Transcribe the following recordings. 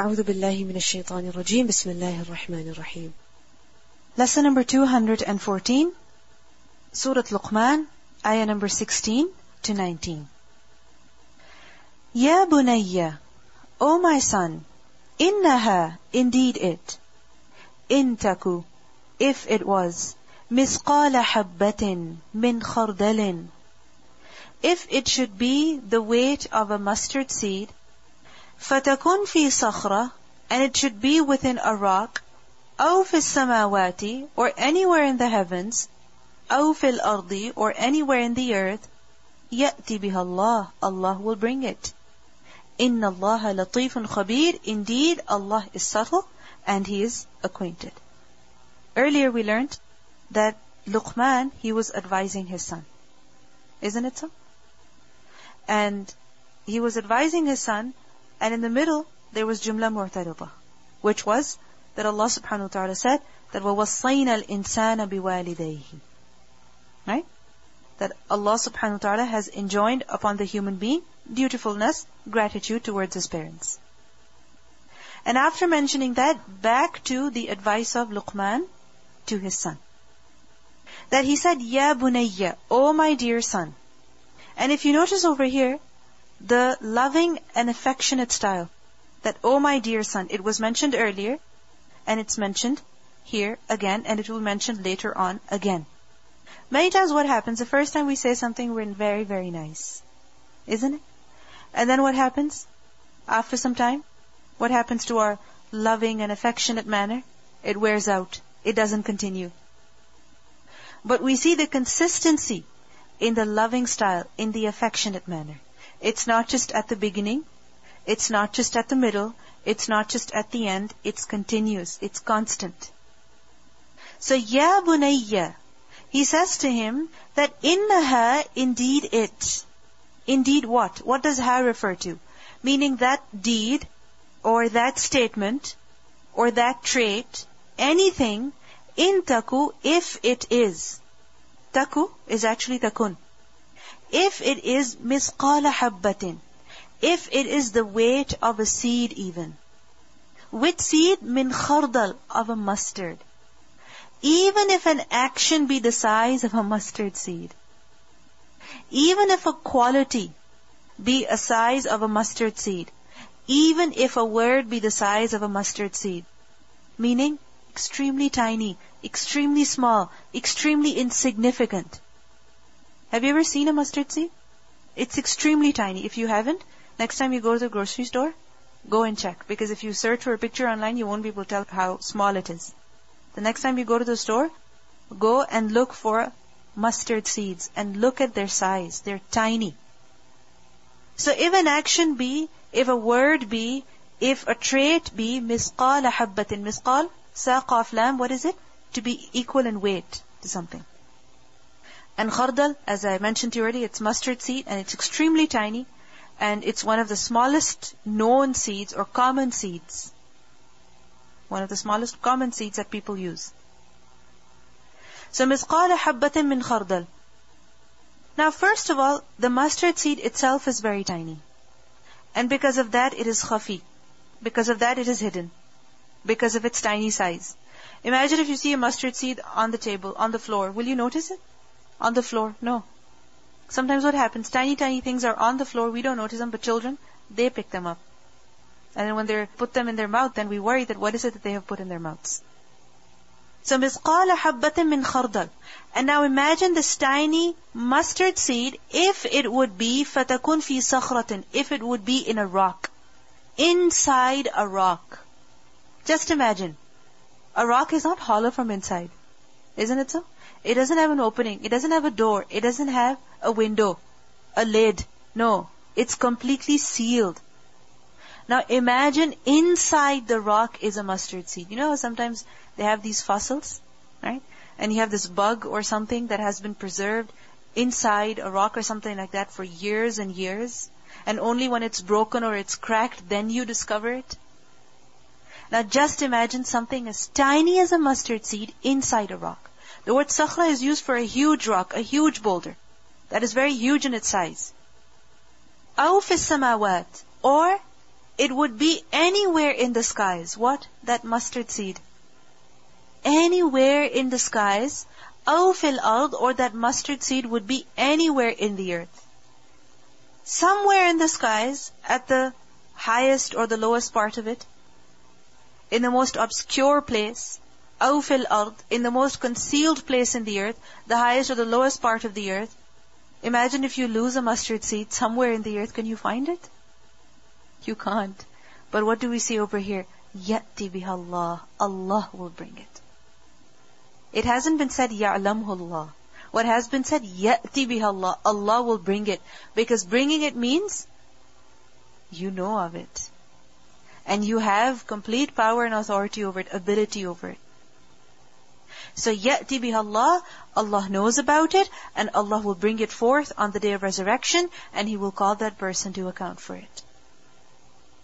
أعوذ بالله من الشيطان الرجيم بسم الله الرحمن الرحيم Lesson number 214, Surah Luqman, ayah number 16 to 19. Ya bunayya, O my son, innaha, indeed it, intaku, if it was, misqala habbatin min khardalin, if it should be the weight of a mustard seed, fatakun fi sakhra, and it should be within a rock, أو في السماوات or anywhere in the heavens أو في الأرض or anywhere in the earth يأتي بها الله Allah will bring it إن الله لطيف خبير Indeed Allah is subtle and He is acquainted Earlier we learned that Luqman, he was advising his son. Isn't it so? And he was advising his son, and in the middle there was Jumla Mu'tarida, which was that Allah subhanahu wa ta'ala said that وَوَصَّيْنَا الْإِنسَانَ بِوَالِدَيْهِ Right? That Allah subhanahu wa ta'ala has enjoined upon the human being dutifulness, gratitude towards his parents. And after mentioning that, back to the advice of Luqman to his son. That he said, Ya bunayya, O my dear son. And if you notice over here, the loving and affectionate style, that, oh my dear son, it was mentioned earlier, and it's mentioned here again, and it will be mentioned later on again. Many times what happens, the first time we say something, we're very, very nice. Isn't it? And then what happens? After some time, what happens to our loving and affectionate manner? It wears out. It doesn't continue. But we see the consistency in the loving style, in the affectionate manner. It's not just at the beginning, it's not just at the middle, it's not just at the end, it's continuous, it's constant. So, Ya Bunayya, he says to him that innaha, indeed it. Indeed what? What does ha refer to? Meaning that deed, or that statement, or that trait, anything, in taku, if it is. Taku is actually takun. If it is misqala habbatin, if it is the weight of a seed even. Which seed? Min khardal, of a mustard. Even if an action be the size of a mustard seed. Even if a quality be a size of a mustard seed. Even if a word be the size of a mustard seed. Meaning, extremely tiny, extremely small, extremely insignificant. Have you ever seen a mustard seed? It's extremely tiny. If you haven't, next time you go to the grocery store, go and check. Because if you search for a picture online, you won't be able to tell how small it is. The next time you go to the store, go and look for mustard seeds and look at their size. They're tiny. So if an action be, if a word be, if a trait be, misqal habbatin, misqal, saqaf lam, what is it? To be equal in weight to something. And khardal, as I mentioned already, it's mustard seed and it's extremely tiny and it's one of the smallest known seeds or common seeds. One of the smallest common seeds that people use. So misqala habbatin min khardal. Now first of all, the mustard seed itself is very tiny. And because of that, it is khafi. Because of that, it is hidden. Because of its tiny size. Imagine if you see a mustard seed on the table, on the floor. Will you notice it? On the floor? No. Sometimes what happens, tiny, tiny things are on the floor, we don't notice them, but children, they pick them up. And then when they put them in their mouth, then we worry that what is it that they have put in their mouths. So misqala habbatin min khardal. And now imagine this tiny mustard seed, if it would be fatakun fi sakhratin, if it would be in a rock. Inside a rock. Just imagine. A rock is not hollow from inside. Isn't it so? It doesn't have an opening. It doesn't have a door. It doesn't have a window, a lid. No. It's completely sealed. Now imagine inside the rock is a mustard seed. You know sometimes they have these fossils, right? And you have this bug or something that has been preserved inside a rock or something like that for years and years. And only when it's broken or it's cracked, then you discover it. Now just imagine something as tiny as a mustard seed inside a rock. The word sakhra is used for a huge rock, a huge boulder, that is very huge in its size. أو samawat, or it would be anywhere in the skies. What? That mustard seed. Anywhere in the skies, أو في الأرض or that mustard seed would be anywhere in the earth. Somewhere in the skies, at the highest or the lowest part of it, in the most obscure place, أو في الأرض, in the most concealed place in the earth, the highest or the lowest part of the earth. Imagine if you lose a mustard seed somewhere in the earth, can you find it? You can't. But what do we see over here? Yati biha Allah. Allah will bring it. It hasn't been said ya'lamhu Allah. What has been said yati biha Allah. Allah will bring it. Because bringing it means you know of it. And you have complete power and authority over it, ability over it. So yati biha Allah, Allah knows about it, and Allah will bring it forth on the day of resurrection, and He will call that person to account for it.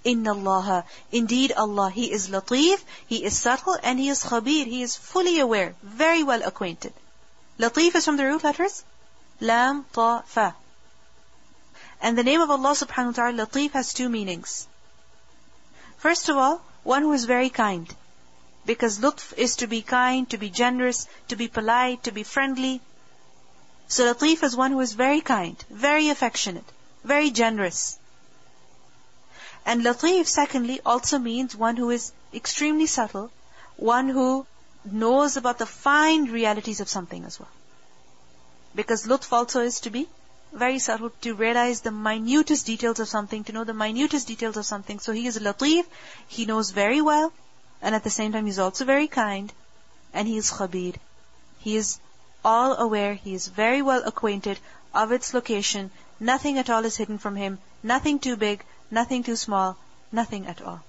Inna Allah. Indeed Allah, He is latif, He is subtle, and He is khabir. He is fully aware, very well acquainted. Latif is from the root letters. Lam, ta, fa. And the name of Allah subhanahu wa ta'ala, latif, has two meanings. First of all, one who is very kind. Because lutf is to be kind, to be generous, to be polite, to be friendly. So latif is one who is very kind, very affectionate, very generous. And latif, secondly, also means one who is extremely subtle, one who knows about the fine realities of something as well. Because lutf also is to be very subtle, to realize the minutest details of something, to know the minutest details of something. So he is latif, he knows very well, and at the same time he's also very kind, and he is khabir. He is all aware, he is very well acquainted of its location, nothing at all is hidden from him, nothing too big, nothing too small, nothing at all.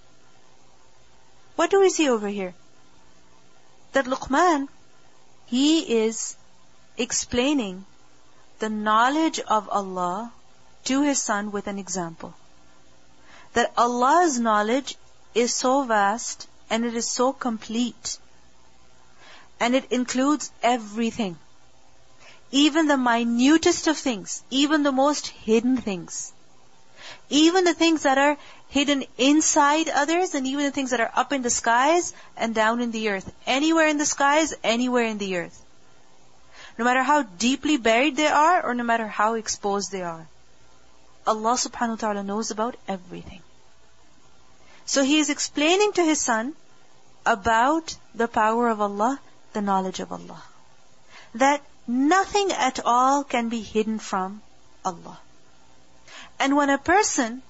What do we see over here? That Luqman, he is explaining the knowledge of Allah to his son with an example. That Allah's knowledge is so vast and it is so complete. And it includes everything. Even the minutest of things, even the most hidden things. Even the things that are hidden inside others and even the things that are up in the skies and down in the earth. Anywhere in the skies, anywhere in the earth. No matter how deeply buried they are or no matter how exposed they are. Allah subhanahu wa ta'ala knows about everything. So he is explaining to his son about the power of Allah, the knowledge of Allah. That nothing at all can be hidden from Allah. And when a person,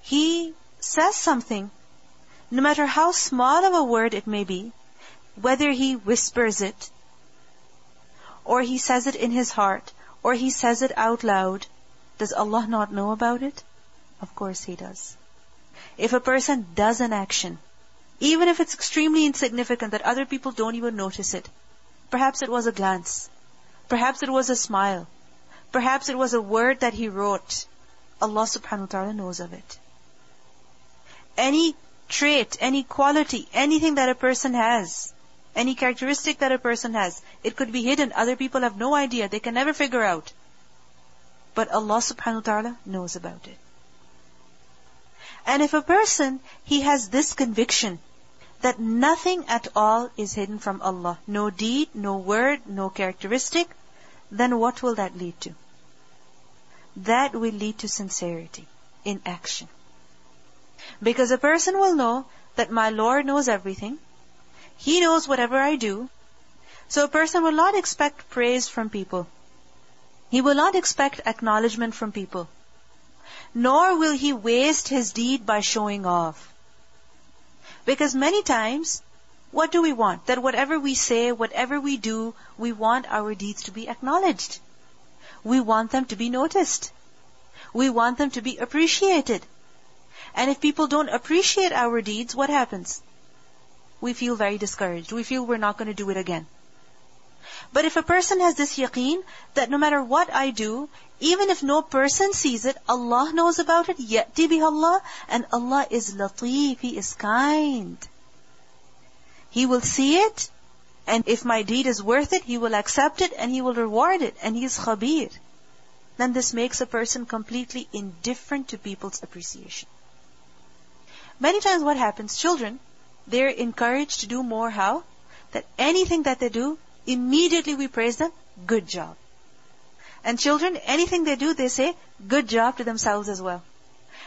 he says something, no matter how small of a word it may be, whether he whispers it, or he says it in his heart, or he says it out loud, does Allah not know about it? Of course He does. If a person does an action, even if it's extremely insignificant that other people don't even notice it, perhaps it was a glance, perhaps it was a smile, perhaps it was a word that he wrote, Allah subhanahu wa ta'ala knows of it. Any trait, any quality, anything that a person has, any characteristic that a person has, it could be hidden. Other people have no idea. They can never figure out. But Allah subhanahu wa ta'ala knows about it. And if a person, he has this conviction that nothing at all is hidden from Allah, no deed, no word, no characteristic, then what will that lead to? that will lead to sincerity in action. Because a person will know that my Lord knows everything. He knows whatever I do. So a person will not expect praise from people. He will not expect acknowledgement from people. Nor will he waste his deed by showing off. Because many times, what do we want? That whatever we say, whatever we do, we want our deeds to be acknowledged. We want them to be noticed. We want them to be appreciated. And if people don't appreciate our deeds, what happens? We feel very discouraged. We feel we're not going to do it again. But if a person has this yaqeen that no matter what I do, even if no person sees it, Allah knows about it, yati bih Allah, and Allah is latif, He is kind. He will see it, and if my deed is worth it, He will accept it and He will reward it. And He is khabir. Then this makes a person completely indifferent to people's appreciation. Many times what happens, children, they're encouraged to do more how? That anything that they do, immediately we praise them, good job. And children, anything they do, they say good job to themselves as well.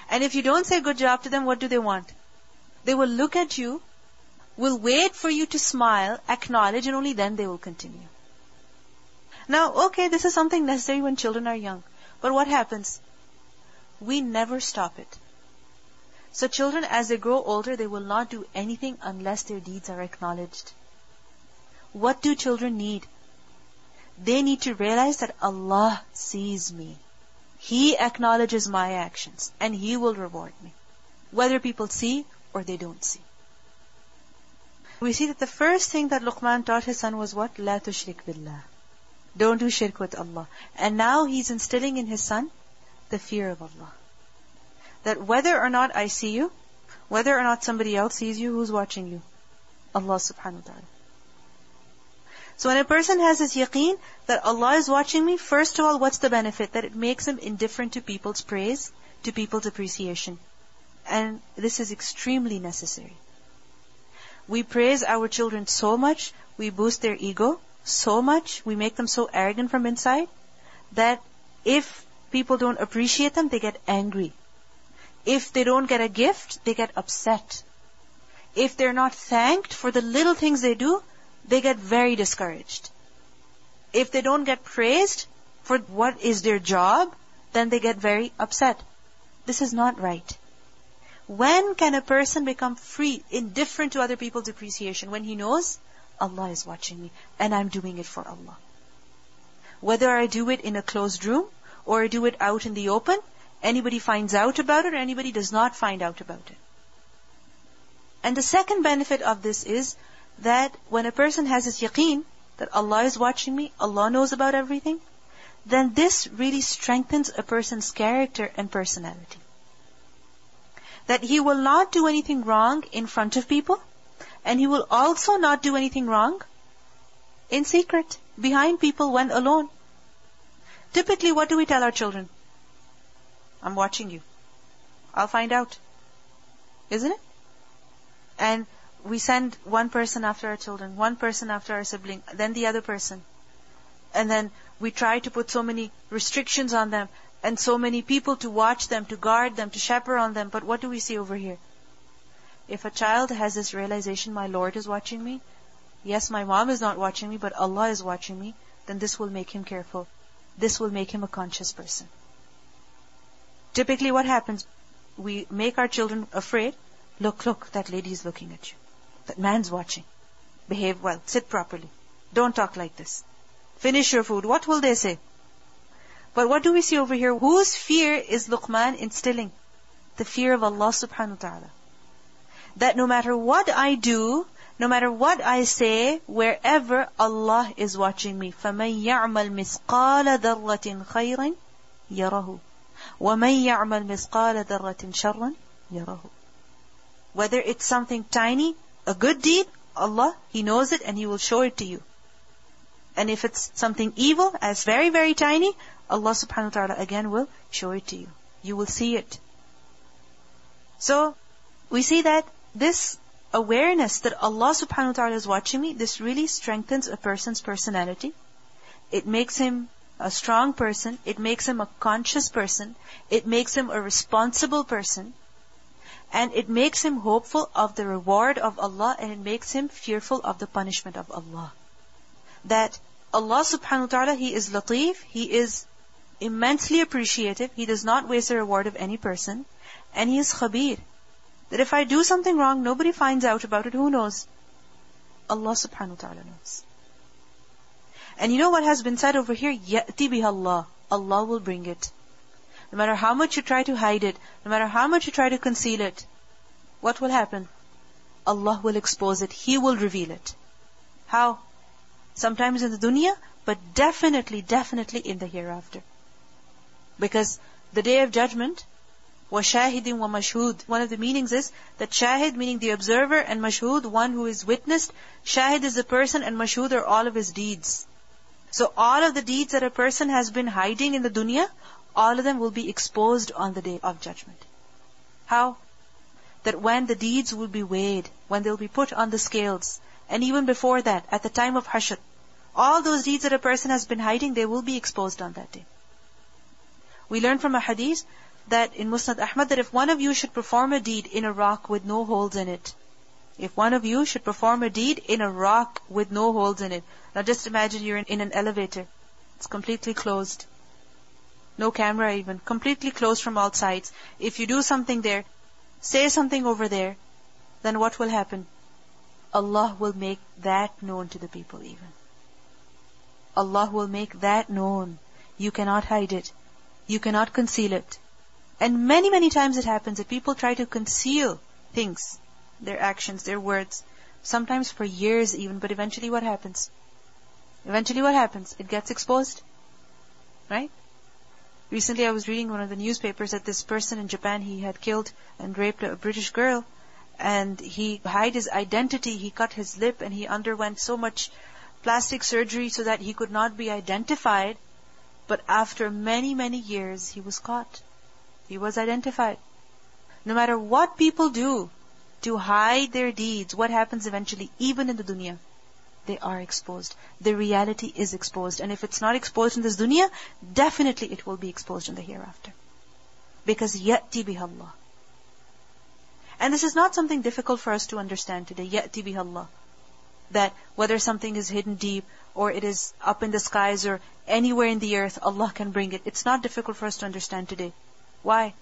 And if you don't say good job to them, what do they want? They will look at you, will wait for you to smile, acknowledge, and only then they will continue. Now, okay, this is something necessary when children are young. But what happens? We never stop it. So children, as they grow older, they will not do anything unless their deeds are acknowledged. What do children need? They need to realize that Allah sees me. He acknowledges my actions and He will reward me. Whether people see or they don't see. We see that the first thing that Luqman taught his son was what? La tushrik billah. Don't do shirk with Allah. And now he's instilling in his son the fear of Allah. That whether or not I see you, whether or not somebody else sees you, who's watching you? Allah subhanahu wa ta'ala. So when a person has this yaqeen that Allah is watching me, first of all, what's the benefit? That it makes him indifferent to people's praise, to people's appreciation. And this is extremely necessary. We praise our children so much, we boost their ego so much, we make them so arrogant from inside, that if people don't appreciate them, they get angry. If they don't get a gift, they get upset. If they're not thanked for the little things they do, they get very discouraged. If they don't get praised for what is their job, then they get very upset. This is not right. When can a person become free, indifferent to other people's appreciation? When he knows Allah is watching me and I'm doing it for Allah. Whether I do it in a closed room or I do it out in the open, anybody finds out about it or anybody does not find out about it. And the second benefit of this is that when a person has his yaqeen that Allah is watching me, Allah knows about everything, then this really strengthens a person's character and personality. That he will not do anything wrong in front of people, and he will also not do anything wrong in secret, behind people when alone. Typically, what do we tell our children? I'm watching you. I'll find out. Isn't it? And we send one person after our children, one person after our sibling, then the other person. And then we try to put so many restrictions on them and so many people to watch them, to guard them, to chaperone them. But what do we see over here? If a child has this realization, my Lord is watching me, yes, my mom is not watching me, but Allah is watching me, then this will make him careful. This will make him a conscious person. Typically what happens? We make our children afraid. Look, look, that lady is looking at you. That man's watching. Behave well. Sit properly. Don't talk like this. Finish your food. What will they say? But what do we see over here? Whose fear is Luqman instilling? The fear of Allah subhanahu wa ta'ala. That no matter what I do, no matter what I say, wherever Allah is watching me. فَمَن يَعْمَلْ مِثْقَالَ ذَرَّةٍ خَيْرًا يَرَهُ وَمَن يَعْمَلْ مِثْقَالَ ذَرَّةٍ شَرًّا يَرَهُ Whether it's something tiny, a good deed, Allah, He knows it and He will show it to you. And if it's something evil, as very, very tiny, Allah subhanahu wa ta'ala again will show it to you. You will see it. So, we see that this awareness that Allah subhanahu wa ta'ala is watching me, this really strengthens a person's personality. It makes him a strong person. It makes him a conscious person. It makes him a responsible person. And it makes him hopeful of the reward of Allah and it makes him fearful of the punishment of Allah. That Allah subhanahu wa ta'ala, He is latif, He is immensely appreciative, He does not waste the reward of any person, and He is khabir. That if I do something wrong, nobody finds out about it, who knows? Allah subhanahu wa ta'ala knows. And you know what has been said over here? يَأْتِ بِهَا Allah. Allah will bring it. No matter how much you try to hide it, no matter how much you try to conceal it, what will happen? Allah will expose it. He will reveal it. How? Sometimes in the dunya, but definitely, definitely in the hereafter. Because the day of judgment, وَشَاهِدٍ وَمَشْهُودٍ One of the meanings is that shahid meaning the observer and mashhud, one who is witnessed. Shahid is the person and mashhud are all of his deeds. So all of the deeds that a person has been hiding in the dunya, all of them will be exposed on the day of judgment. How? that when the deeds will be weighed, when they'll be put on the scales, and even before that, at the time of Hashr, all those deeds that a person has been hiding, they will be exposed on that day. We learn from a hadith that in Musnad Ahmad that if one of you should perform a deed in a rock with no holes in it, if one of you should perform a deed in a rock with no holes in it, now just imagine you're in, in an elevator. It's completely closed. No camera even. Completely closed from all sides. If you do something there, say something over there, then what will happen? Allah will make that known to the people even. Allah will make that known. You cannot hide it. You cannot conceal it. And many, many times it happens that people try to conceal things, their actions, their words, sometimes for years even, but eventually what happens? Eventually what happens? It gets exposed. Right? Recently I was reading one of the newspapers that this person in Japan, he had killed and raped a British girl and he hid his identity, he cut his lip and he underwent so much plastic surgery so that he could not be identified. But after many, many years, he was caught. He was identified. No matter what people do to hide their deeds, what happens eventually, even in the dunya? They are exposed. The reality is exposed. And if it's not exposed in this dunya, definitely it will be exposed in the hereafter. Because ya'ti bihallah. And this is not something difficult for us to understand today. Ya'ti bihallah. That whether something is hidden deep, or it is up in the skies, or anywhere in the earth, Allah can bring it. It's not difficult for us to understand today. Why?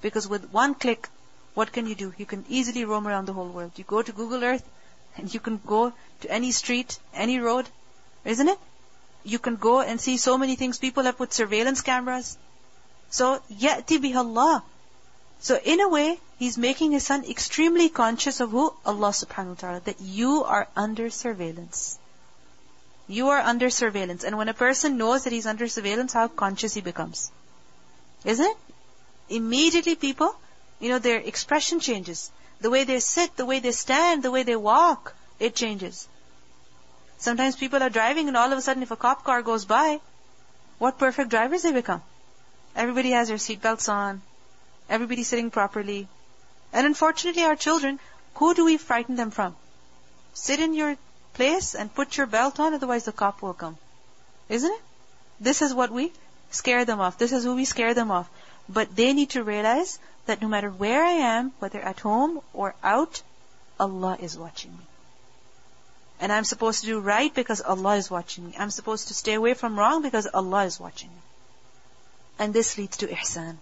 Because with one click, what can you do? You can easily roam around the whole world. You go to Google Earth, and you can go to any street, any road, isn't it? You can go and see so many things. People have put surveillance cameras. So, ya'ti bihallah. So in a way, he's making his son extremely conscious of who? Allah subhanahu wa ta'ala. That you are under surveillance. You are under surveillance. And when a person knows that he's under surveillance, how conscious he becomes. Isn't it? Immediately people, you know, their expression changes. The way they sit, the way they stand, the way they walk, it changes. Sometimes people are driving and all of a sudden if a cop car goes by, what perfect drivers they become. Everybody has their seatbelts on. Everybody sitting properly. And unfortunately our children, who do we frighten them from? Sit in your place and put your belt on, otherwise the cop will come. Isn't it? This is what we scare them off. This is who we scare them off. But they need to realize that no matter where I am, whether at home or out, Allah is watching me. And I'm supposed to do right because Allah is watching me. I'm supposed to stay away from wrong because Allah is watching me. And this leads to ihsan.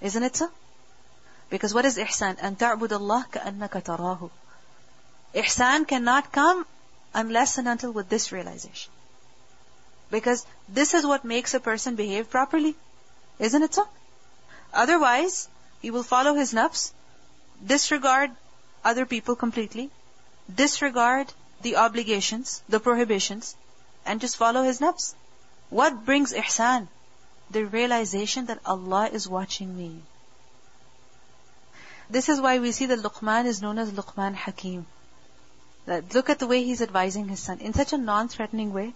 Isn't it so? Because what is ihsan? أن تعبد الله كأنك تراه. Ihsan cannot come unless and until with this realization. Because this is what makes a person behave properly. Isn't it so? Otherwise, he will follow his nafs, disregard other people completely, disregard the obligations, the prohibitions, and just follow his nafs. What brings ihsan? The realization that Allah is watching me. This is why we see that Luqman is known as Luqman Hakim. That look at the way he's advising his son in such a non-threatening way,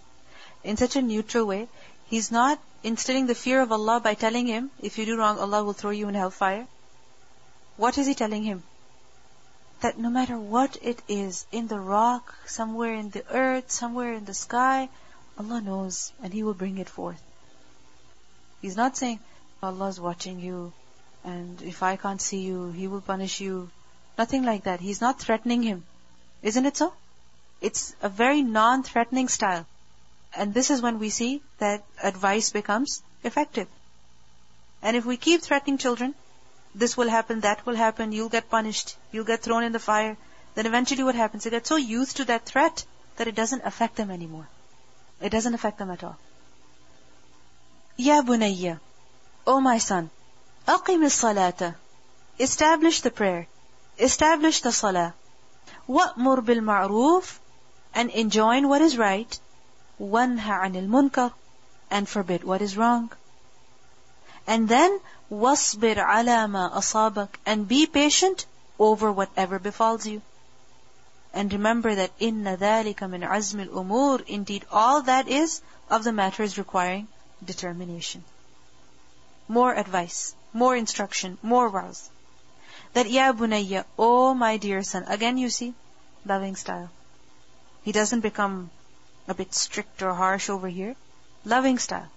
in such a neutral way. He's not instilling the fear of Allah by telling him, if you do wrong, Allah will throw you in hellfire. What is he telling him? That no matter what it is, in the rock, somewhere in the earth, somewhere in the sky, Allah knows and He will bring it forth. He's not saying, Allah is watching you, and if I can't see you, He will punish you. Nothing like that. He's not threatening him. Isn't it so? It's a very non-threatening style. And this is when we see that advice becomes effective. And if we keep threatening children, this will happen, that will happen, you'll get punished, you'll get thrown in the fire, then eventually what happens? They get so used to that threat that it doesn't affect them anymore. It doesn't affect them at all. Ya bunayya, O my son, aqim salata, establish the prayer, establish the salah, wa'mur bil ma'roof, and enjoin what is right, wanha anil munkar, and forbid what is wrong. And then, wasbir ala ma asabak, and be patient over whatever befalls you. And remember that inna dhalika min azmil umur, indeed all that is of the matters requiring determination. More advice, more instruction, more vows. That ya bunayya, oh my dear son. Again you see, loving style. He doesn't become a bit strict or harsh over here. Loving style.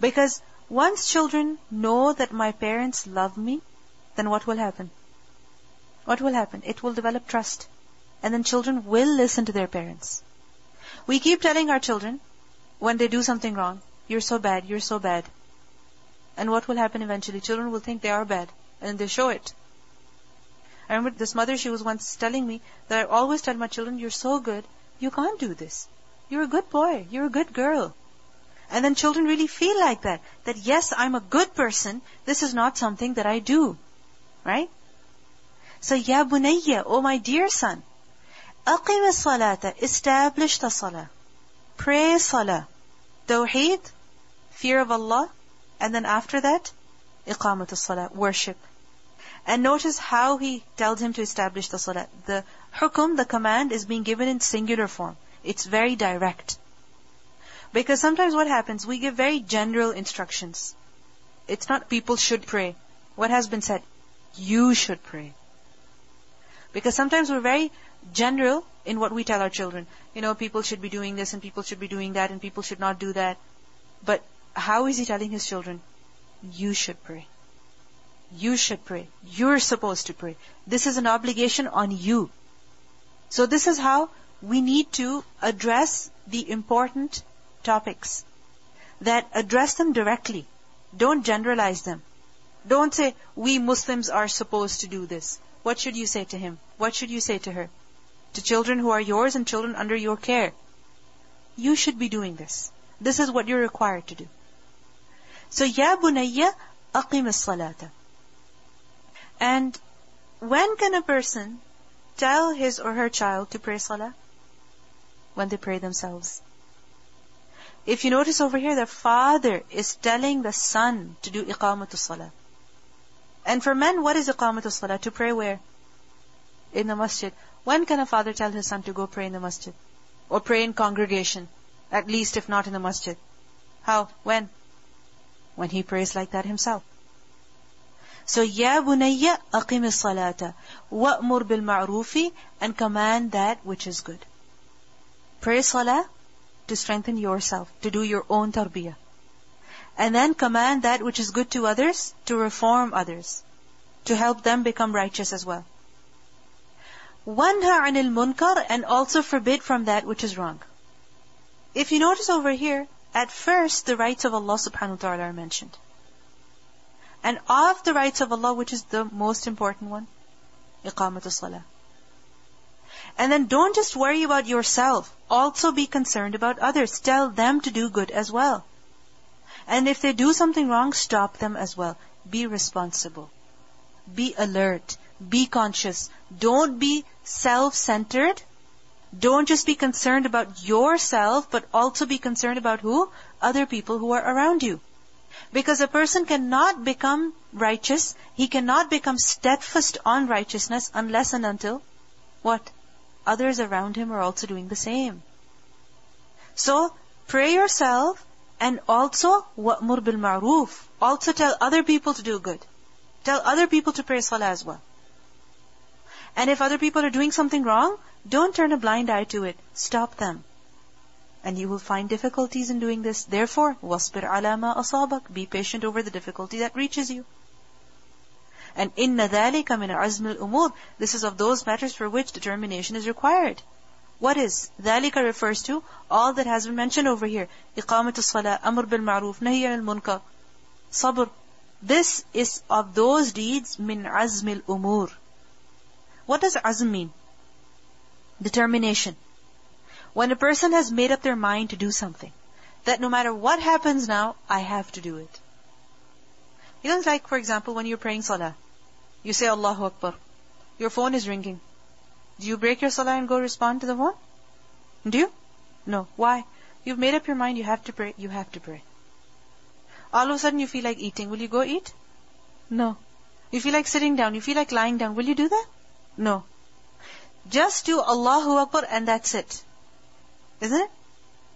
Because once children know that my parents love me, then what will happen? What will happen? It will develop trust. And then children will listen to their parents. We keep telling our children, when they do something wrong, you're so bad, you're so bad. And what will happen eventually? Children will think they are bad, and they show it. I remember this mother, she was once telling me that I always tell my children, you're so good, you can't do this. You're a good boy, you're a good girl. And then children really feel like that. That yes, I'm a good person, this is not something that I do. Right? So, Ya bunayya, oh my dear son, aqim salata, establish the salah. Pray salah. Tawheed, fear of Allah, and then after that, iqamat salah, worship. And notice how he tells him to establish the salah. The hukum, the command, is being given in singular form. It's very direct. Because sometimes what happens, we give very general instructions. It's not people should pray. What has been said? You should pray. Because sometimes we're very general in what we tell our children. You know, people should be doing this and people should be doing that and people should not do that. But how is he telling his children? You should pray. You should pray. You're supposed to pray. This is an obligation on you. So this is how we need to address the important topics. That address them directly. Don't generalize them. Don't say, we Muslims are supposed to do this. What should you say to him? What should you say to her? To children who are yours and children under your care. You should be doing this. This is what you're required to do. So, Ya Bunayya, aqim as-salata. And when can a person tell his or her child to pray salah? When they pray themselves. If you notice over here, the father is telling the son to do iqamatus salah. And for men, what is iqamatus salah? To pray where? In the masjid. When can a father tell his son to go pray in the masjid? Or pray in congregation? At least if not in the masjid. How? When? When he prays like that himself. So, Ya aqim salata wa'mur bil ma'rufi and command that which is good. Pray salah to strengthen yourself, to do your own tarbiyah. And then command that which is good to others, to reform others, to help them become righteous as well. Wanha anil munkar and also forbid from that which is wrong. If you notice over here, at first the rights of Allah subhanahu wa ta'ala are mentioned. And of the rights of Allah, which is the most important one? Iqamatul salah. And then don't just worry about yourself. Also be concerned about others. Tell them to do good as well. And if they do something wrong, stop them as well. Be responsible. Be alert. Be conscious. Don't be self-centered. Don't just be concerned about yourself, but also be concerned about who? Other people who are around you. Because a person cannot become righteous, he cannot become steadfast on righteousness unless and until what? Others around him are also doing the same. So, pray yourself and also wa'mur bil ma'roof. Also tell other people to do good. Tell other people to pray salah as well. And if other people are doing something wrong, don't turn a blind eye to it. Stop them. And you will find difficulties in doing this. Therefore, wasbir ala ma asabak. Be patient over the difficulty that reaches you. And inna dhalika min azm al-umur. This is of those matters for which determination is required. What is? Dhalika refers to all that has been mentioned over here. Iqamat salah amr bil ma'roof, nahi al-munkar, sabr. This is of those deeds min azm al-umur. What does azm mean? Determination. When a person has made up their mind to do something, that no matter what happens now, I have to do it. You know, like for example, when you're praying salah, you say Allahu Akbar. Your phone is ringing. Do you break your salah and go respond to the phone? Do you? No. Why? You've made up your mind, you have to pray, you have to pray. All of a sudden you feel like eating, will you go eat? No. You feel like sitting down, you feel like lying down, will you do that? No. Just do Allahu Akbar and that's it. Isn't it?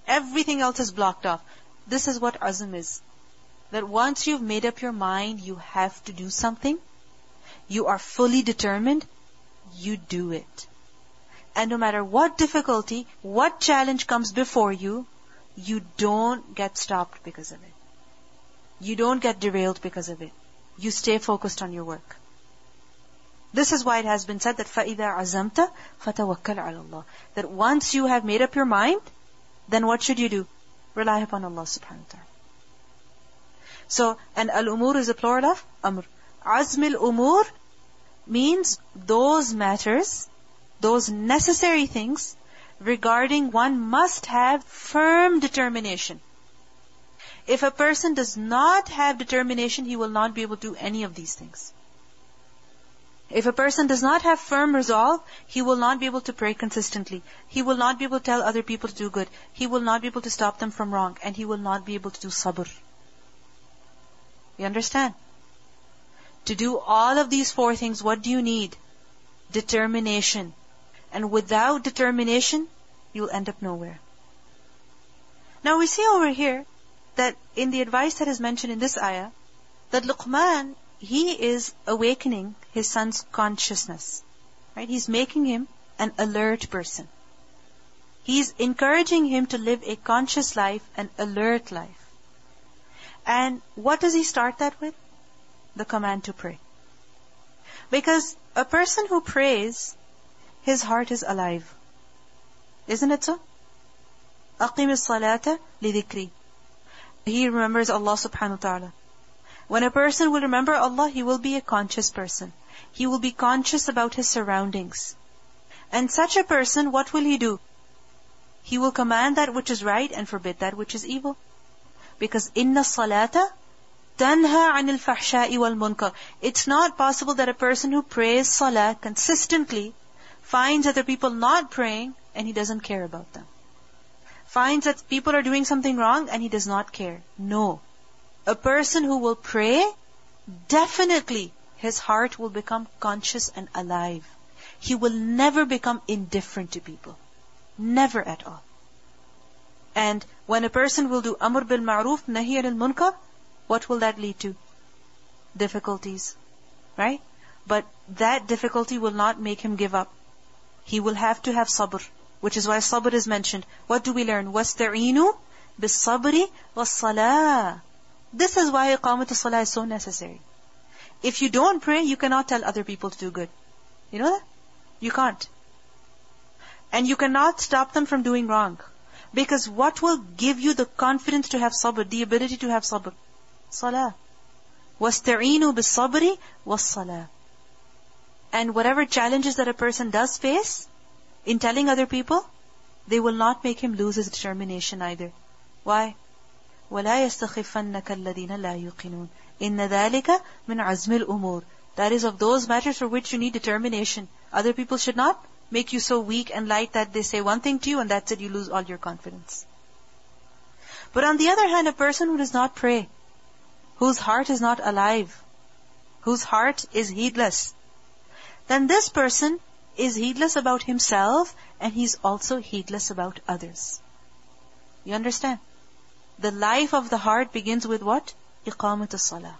Everything else is blocked off. This is what azm is. That once you've made up your mind, you have to do something, you are fully determined, you do it. And no matter what difficulty, what challenge comes before you, you don't get stopped because of it. You don't get derailed because of it. You stay focused on your work. This is why it has been said that فَإِذَا عَزَمْتَ فَتَوَكَّلْ عَلَى اللَّهِ That once you have made up your mind, then what should you do? Rely upon Allah subhanahu wa ta'ala. So, and al-umur is a plural of amr. Azm al-umur means those matters, those necessary things regarding one must have firm determination. If a person does not have determination, he will not be able to do any of these things. If a person does not have firm resolve, he will not be able to pray consistently. He will not be able to tell other people to do good. He will not be able to stop them from wrong. And he will not be able to do sabr. You understand? To do all of these four things, what do you need? Determination. And without determination, you'll end up nowhere. Now we see over here that in the advice that is mentioned in this ayah, that Luqman he is awakening his son's consciousness. Right? He's making him an alert person. He's encouraging him to live a conscious life, an alert life. And what does he start that with? The command to pray. Because a person who prays, his heart is alive. Isn't it so? أقم الصلاة لذكري. He remembers Allah subhanahu wa ta'ala. When a person will remember Allah, he will be a conscious person. He will be conscious about his surroundings. And such a person, what will he do? He will command that which is right and forbid that which is evil. Because inna salata tanha anil fahsha'i wal munkar. It's not possible that a person who prays salah consistently finds other people not praying and he doesn't care about them. Finds that people are doing something wrong and he does not care. No. A person who will pray, definitely his heart will become conscious and alive. He will never become indifferent to people. Never at all. And when a person will do amr bil ma'ruf, nahi al munkar, what will that lead to? Difficulties. Right? But that difficulty will not make him give up. He will have to have sabr, which is why sabr is mentioned. What do we learn? وَاسْتَعِينُوا بِالصَّبْرِ وَالصَّلَاةِ this is why iqamatul salah is so necessary. If you don't pray, you cannot tell other people to do good. You know that? You can't. And you cannot stop them from doing wrong. Because what will give you the confidence to have sabr, the ability to have sabr? Salah. وَاسْتَعِينُوا بِالصَّبْرِ وَالصَّلَاةِ And whatever challenges that a person does face, in telling other people, they will not make him lose his determination either. Why? ولا يستخفنك الذين لا يوقنون إن ذلك من عزم الأمور That is of those matters for which you need determination. Other people should not make you so weak and light that they say one thing to you and that's it, you lose all your confidence. But on the other hand, a person who does not pray, whose heart is not alive, whose heart is heedless, then this person is heedless about himself and he's also heedless about others. You understand? The life of the heart begins with what? Iqamat salah.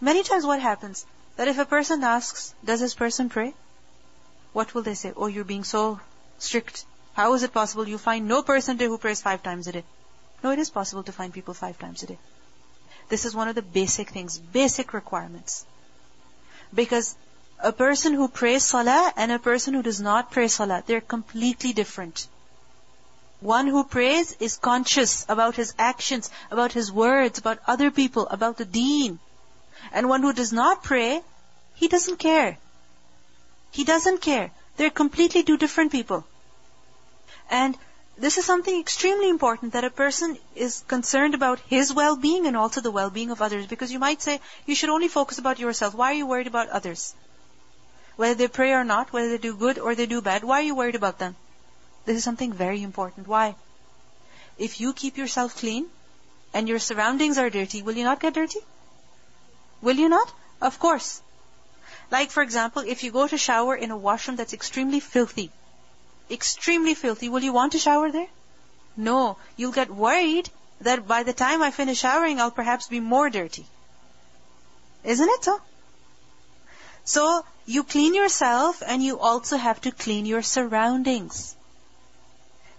Many times what happens? That if a person asks, does this person pray? What will they say? Oh, you're being so strict. How is it possible you find no person who prays five times a day? No, it is possible to find people five times a day. This is one of the basic things, basic requirements. Because a person who prays salah and a person who does not pray salah, they're completely different. One who prays is conscious about his actions, about his words, about other people, about the deen. And one who does not pray, he doesn't care. He doesn't care. They're completely two different people. And this is something extremely important that a person is concerned about his well-being and also the well-being of others. Because you might say, you should only focus about yourself. Why are you worried about others? Whether they pray or not, whether they do good or they do bad, why are you worried about them? This is something very important. Why? If you keep yourself clean and your surroundings are dirty, will you not get dirty? Will you not? Of course. Like for example, if you go to shower in a washroom that's extremely filthy, extremely filthy, will you want to shower there? No. You'll get worried that by the time I finish showering, I'll perhaps be more dirty. Isn't it so? So, you clean yourself and you also have to clean your surroundings.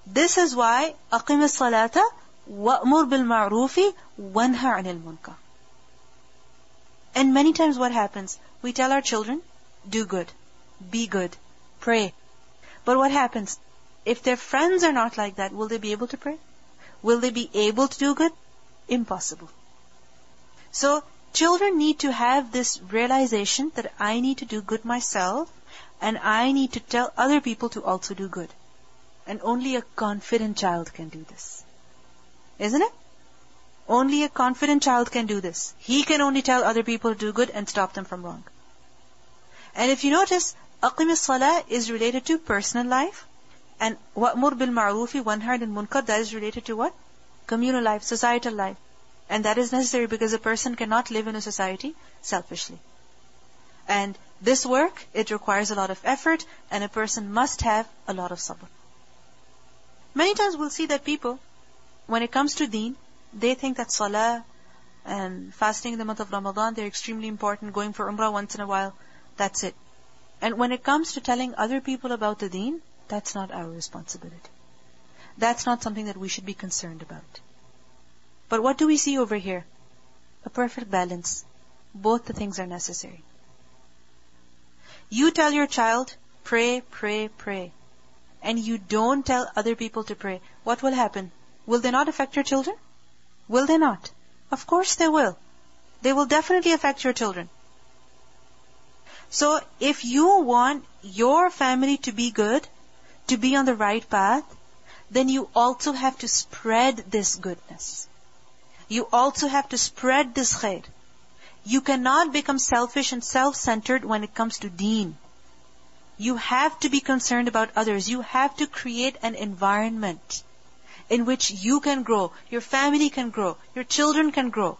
This is why أقم الصلاة وأمر بالمعروف وانهى عن المنكر. And many times what happens? We tell our children, do good, be good, pray. but what happens? If their friends are not like that, will they be able to pray? Will they be able to do good? Impossible. So, children need to have this realization that I need to do good myself and I need to tell other people to also do good. And only a confident child can do this. Isn't it? Only a confident child can do this. He can only tell other people to do good and stop them from wrong. And if you notice, aqim salah is related to personal life, and wa'mur bil ma'rufi, wanha anil munkar, that is related to what? Communal life, societal life. And that is necessary because a person cannot live in a society selfishly. And this work, it requires a lot of effort, and a person must have a lot of sabr. Many times we'll see that people, when it comes to deen, they think that salah and fasting in the month of Ramadan, they're extremely important, going for umrah once in a while, that's it. And when it comes to telling other people about the deen, that's not our responsibility. That's not something that we should be concerned about. But what do we see over here? A perfect balance. Both the things are necessary. You tell your child, pray, pray, pray. And you don't tell other people to pray. What will happen? Will they not affect your children? Will they not? Of course they will. They will definitely affect your children. So if you want your family to be good, to be on the right path, then you also have to spread this goodness. You also have to spread this khair. You cannot become selfish and self-centered when it comes to deen. You have to be concerned about others. You have to create an environment in which you can grow, your family can grow, your children can grow.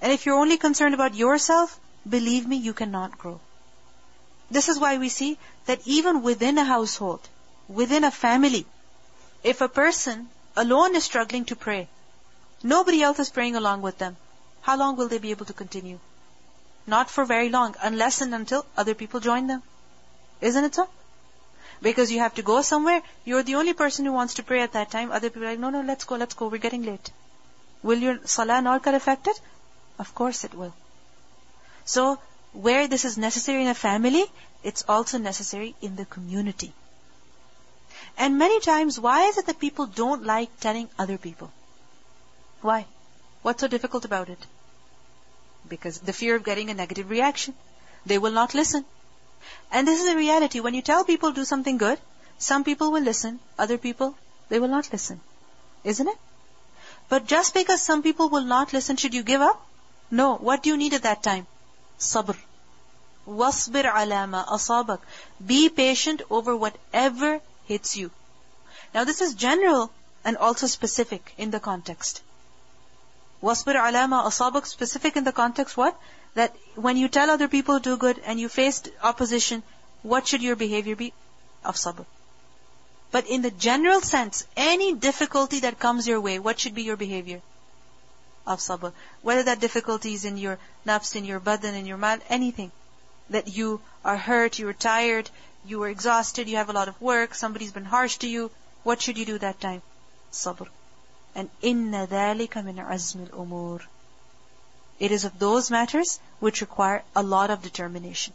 And if you're only concerned about yourself, believe me, you cannot grow. This is why we see that even within a household, within a family, if a person alone is struggling to pray, nobody else is praying along with them, how long will they be able to continue? Not for very long, unless and until other people join them. Isn't it so? Because you have to go somewhere, you're the only person who wants to pray at that time, other people are like, no, no, let's go, let's go, we're getting late. Will your salah not get affected? Of course it will. So, where this is necessary in a family, it's also necessary in the community. And many times, why is it that people don't like telling other people? Why? What's so difficult about it? Because the fear of getting a negative reaction. They will not listen. And this is a reality. When you tell people do something good, some people will listen, other people, they will not listen. Isn't it? But just because some people will not listen, should you give up? No. What do you need at that time? Sabr. Wasbir alama asabak. Be patient over whatever hits you. Now this is general and also specific in the context. Wasbir alama asabak specific in the context what? That when you tell other people to do good and you faced opposition, what should your behavior be? Of sabr. But in the general sense, any difficulty that comes your way, what should be your behavior? Of sabr. Whether that difficulty is in your nafs, in your badan, in your mal, anything. That you are hurt, you are tired, you are exhausted, you have a lot of work, somebody's been harsh to you. What should you do that time? Sabr. And inna dhalika min azm al-umur. It is of those matters which require a lot of determination.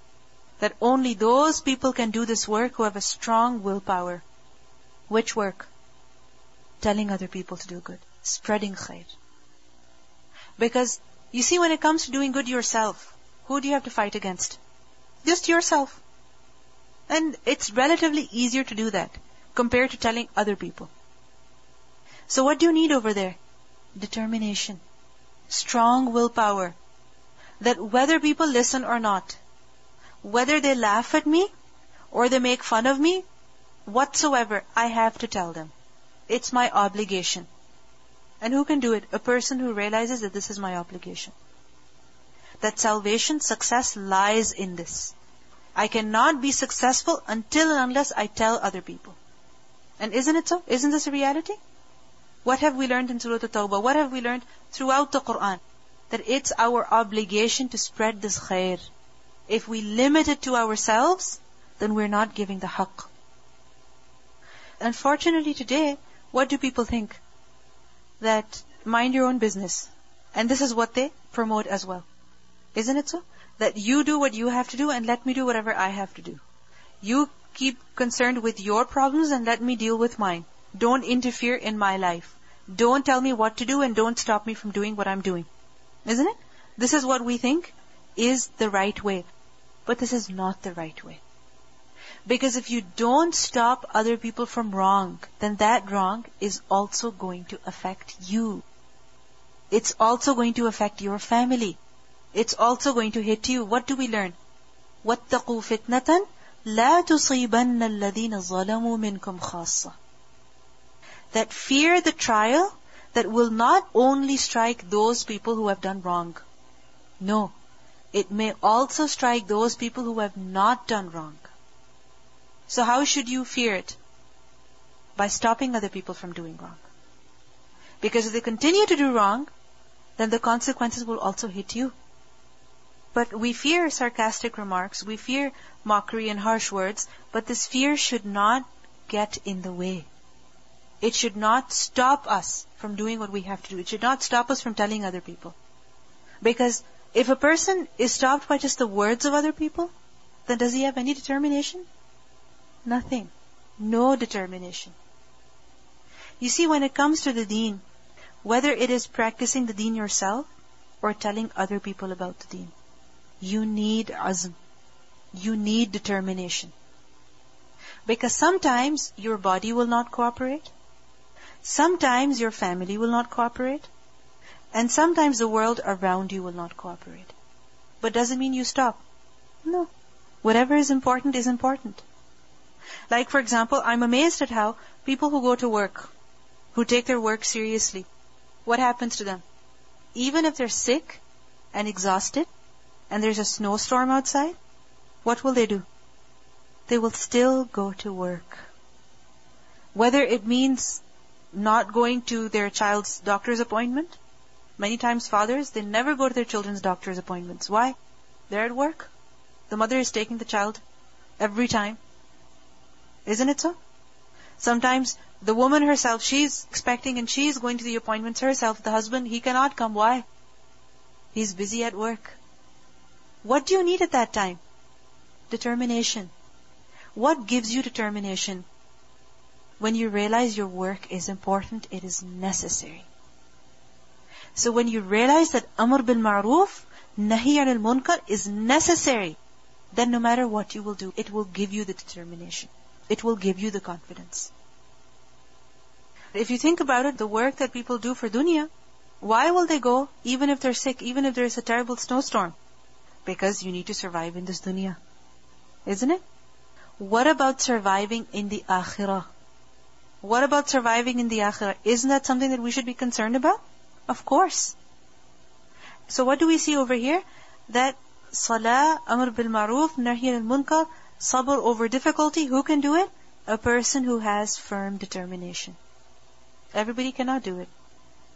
That only those people can do this work who have a strong willpower. Which work? Telling other people to do good. Spreading khair. Because you see, when it comes to doing good yourself, who do you have to fight against? Just yourself. And it's relatively easier to do that compared to telling other people. So what do you need over there? Determination. Strong willpower. That whether people listen or not, whether they laugh at me or they make fun of me, whatsoever, I have to tell them. It's my obligation. And who can do it? A person who realizes that this is my obligation. That salvation, success lies in this. I cannot be successful until and unless I tell other people. And isn't it so? Isn't this a reality? What have we learned in Surah At-Tawbah? What have we learned throughout the Quran? That it's our obligation to spread this khair. If we limit it to ourselves, then we're not giving the haqq. Unfortunately today, what do people think? That mind your own business. And this is what they promote as well. Isn't it so? That you do what you have to do and let me do whatever I have to do. You keep concerned with your problems and let me deal with mine. Don't interfere in my life. Don't tell me what to do and don't stop me from doing what I'm doing. Isn't it? This is what we think is the right way. But this is not the right way. Because if you don't stop other people from wrong, then that wrong is also going to affect you. It's also going to affect your family. It's also going to hit you. What do we learn? وَاتَّقُوا فِتْنَةً لَا تُصِيبَنَّ الَّذِينَ ظَلَمُوا مِنْكُمْ خَاصَّةً That fear the trial that will not only strike those people who have done wrong. No. It may also strike those people who have not done wrong. So how should you fear it? By stopping other people from doing wrong. Because if they continue to do wrong, then the consequences will also hit you. But we fear sarcastic remarks, we fear mockery and harsh words, but this fear should not get in the way. It should not stop us from doing what we have to do. It should not stop us from telling other people. Because if a person is stopped by just the words of other people, then does he have any determination? Nothing. No determination. You see, when it comes to the deen, whether it is practicing the deen yourself or telling other people about the deen, you need azm. You need determination. Because sometimes your body will not cooperate. Sometimes your family will not cooperate. And sometimes the world around you will not cooperate. But doesn't mean you stop. No. Whatever is important is important. Like, for example, I'm amazed at how people who go to work, who take their work seriously, what happens to them? Even if they're sick and exhausted, and there's a snowstorm outside, what will they do? They will still go to work. Whether it means not going to their child's doctor's appointment, many times fathers, they never go to their children's doctor's appointments. Why? They're at work. The mother is taking the child every time. Isn't it so? Sometimes the woman herself, she's expecting and she's going to the appointments herself. The husband, he cannot come. Why? He's busy at work. What do you need at that time? Determination. What gives you determination? When you realize your work is important, it is necessary. So when you realize that Amr bil Ma'ruf, Nahi al Munkar is necessary, then no matter what you will do, it will give you the determination. It will give you the confidence. If you think about it, the work that people do for dunya, why will they go even if they're sick, even if there's a terrible snowstorm? Because you need to survive in this dunya. Isn't it? What about surviving in the akhirah? What about surviving in the akhirah? Isn't that something that we should be concerned about? Of course. So what do we see over here? That salah, amr bil maruf, nahi al munkar, Sabr over difficulty, who can do it? A person who has firm determination. Everybody cannot do it.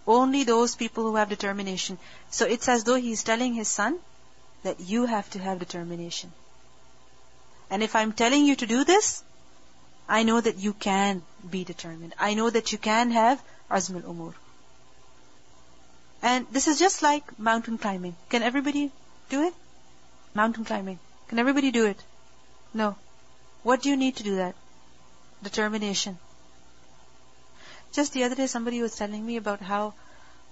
Only those people who have determination. So it's as though he's telling his son that you have to have determination. And if I'm telling you to do this, I know that you can be determined. I know that you can have azm al-umur. And this is just like mountain climbing. Can everybody do it? Mountain climbing. Can everybody do it? No. What do you need to do that? Determination. Just the other day, somebody was telling me about how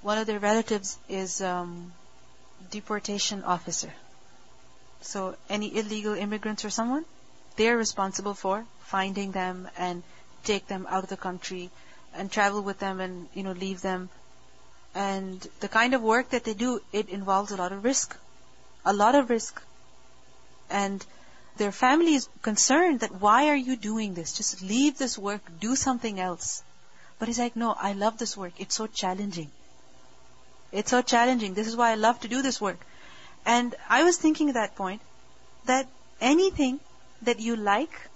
one of their relatives is um, deportation officer. So any illegal immigrants or someone, they're responsible for finding them and take them out of the country and travel with them and you know leave them. And the kind of work that they do, it involves a lot of risk, a lot of risk. And their family is concerned that why are you doing this? Just leave this work, do something else. But he's like, no, I love this work. It's so challenging. It's so challenging. This is why I love to do this work. And I was thinking at that point that anything that you like,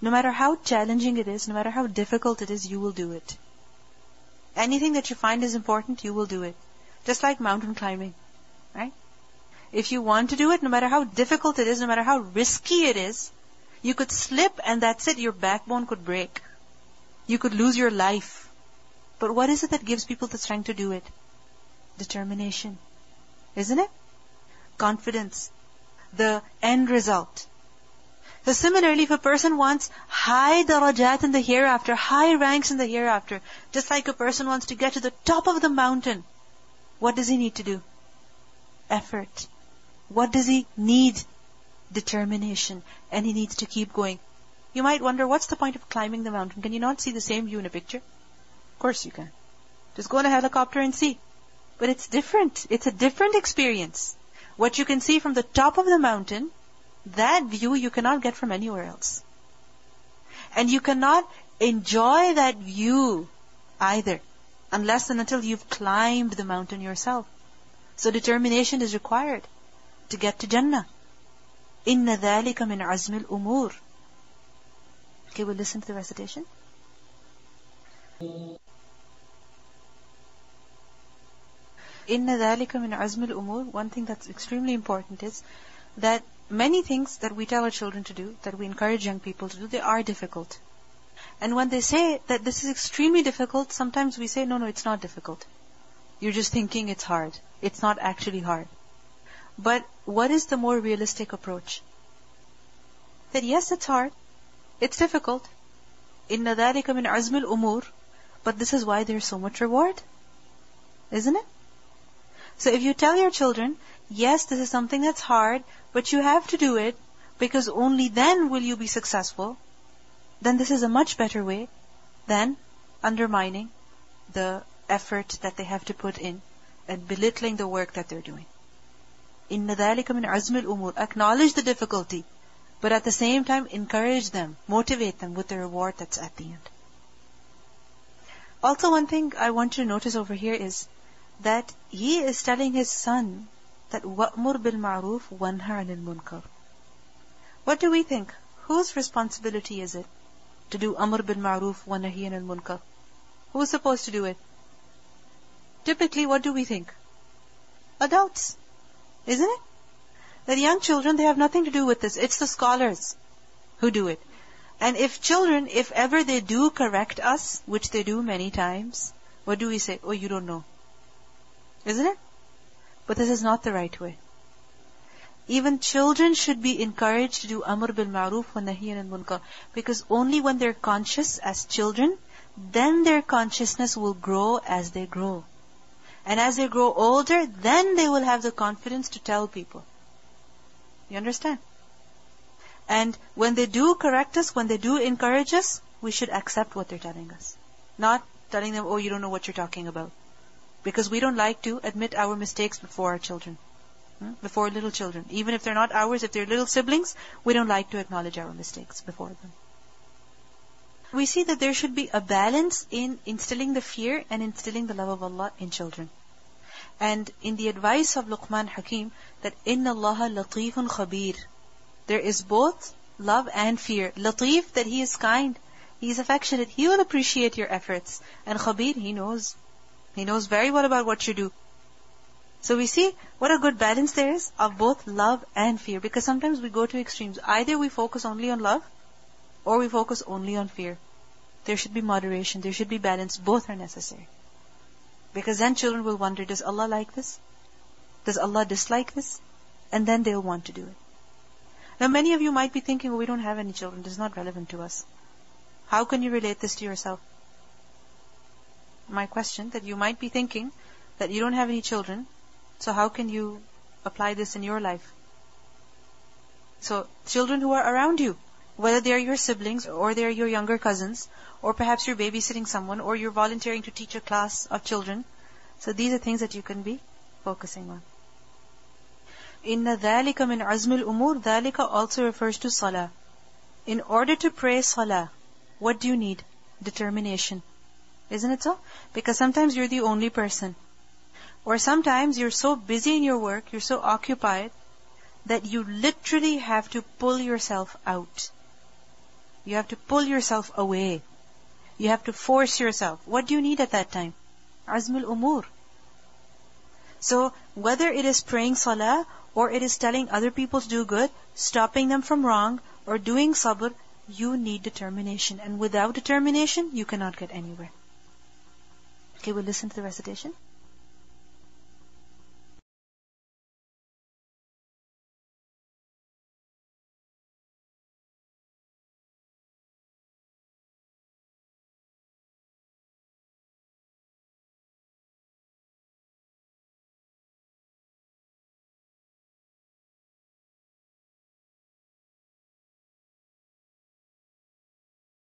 no matter how challenging it is, no matter how difficult it is, you will do it. Anything that you find is important, you will do it. Just like mountain climbing, right? If you want to do it, no matter how difficult it is, no matter how risky it is, you could slip and that's it, your backbone could break. You could lose your life. But what is it that gives people the strength to do it? Determination. Isn't it? Confidence. The end result. So similarly, if a person wants high darajat in the hereafter, high ranks in the hereafter, just like a person wants to get to the top of the mountain, what does he need to do? Effort. What does he need? Determination. And he needs to keep going. You might wonder, what's the point of climbing the mountain? Can you not see the same view in a picture? Of course you can. Just go in a helicopter and see. But it's different. It's a different experience. What you can see from the top of the mountain, that view you cannot get from anywhere else. And you cannot enjoy that view either, unless and until you've climbed the mountain yourself. So determination is required to get to Jannah. Inna dhalika min azmil umur. Okay, we'll listen to the recitation. Inna Dhalika min azmil umur. One thing that's extremely important is that many things that we tell our children to do, that we encourage young people to do, they are difficult. And when they say that this is extremely difficult, sometimes we say, no, no, it's not difficult. You're just thinking it's hard. It's not actually hard. But what is the more realistic approach? That yes, it's hard. It's difficult. إِنَّ ذَلِكَ مِنْ عَزْمِ الْأُمُورِ But this is why there's so much reward. Isn't it? So if you tell your children, yes, this is something that's hard, but you have to do it, because only then will you be successful, then this is a much better way than undermining the effort that they have to put in and belittling the work that they're doing. إِنَّ ذَلِكَ مِنْ عَزْمِ الْأُمُورِ Acknowledge the difficulty, but at the same time encourage them, motivate them with the reward that's at the end. Also one thing I want you to notice over here is that he is telling his son that وَأْمُرْ بِالْمَعْرُوفِ وَانْهَ عَنِ الْمُنْكَرِ What do we think? Whose responsibility is it to do amr bil ma'ruf wa nahi anil munkar? Who's supposed to do it? Typically, what do we think? Adults. Isn't it? That young children, they have nothing to do with this. It's the scholars who do it. And if children, if ever they do correct us, which they do many times, what do we say? Oh, you don't know. Isn't it? But this is not the right way. Even children should be encouraged to do amr bil ma'ruf wa nahi anil munkar. Because only when they're conscious as children, then their consciousness will grow as they grow. And as they grow older, then they will have the confidence to tell people. You understand? And when they do correct us, when they do encourage us, we should accept what they're telling us. Not telling them, oh, you don't know what you're talking about. Because we don't like to admit our mistakes before our children. Hmm? Before little children. Even if they're not ours, if they're little siblings, we don't like to acknowledge our mistakes before them. We see that there should be a balance in instilling the fear and instilling the love of Allah in children. And in the advice of Luqman Hakim, that Inna Allah latifun khabir. There is both love and fear. Latif, that He is kind. He is affectionate. He will appreciate your efforts. And khabir, He knows. He knows very well about what you do. So we see what a good balance there is of both love and fear. Because sometimes we go to extremes. Either we focus only on love, or we focus only on fear. There should be moderation. There should be balance. Both are necessary. Because then children will wonder, does Allah like this? Does Allah dislike this? And then they'll want to do it. Now many of you might be thinking, well, we don't have any children. This is not relevant to us. How can you relate this to yourself? My question, that you might be thinking that you don't have any children, so how can you apply this in your life? So, children who are around you, whether they are your siblings or they are your younger cousins, or perhaps you're babysitting someone, or you're volunteering to teach a class of children. So these are things that you can be focusing on. Inna dhalika min azmil umur, dhalika also refers to salah. In order to pray salah, what do you need? Determination. Isn't it so? Because sometimes you're the only person. Or sometimes you're so busy in your work, you're so occupied, that you literally have to pull yourself out. You have to pull yourself away. You have to force yourself. What do you need at that time? Azmul umur. So, whether it is praying salah or it is telling other people to do good, stopping them from wrong, or doing sabr, you need determination. And without determination, you cannot get anywhere. Okay, we'll listen to the recitation.